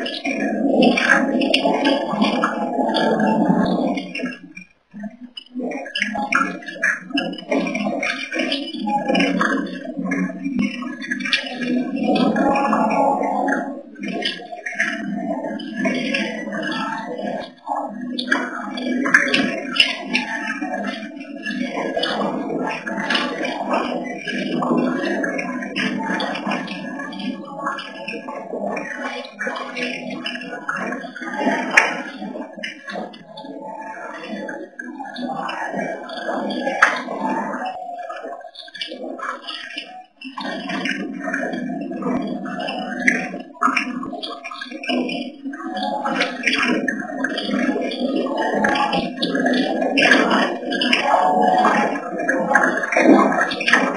Thank you. 太难了。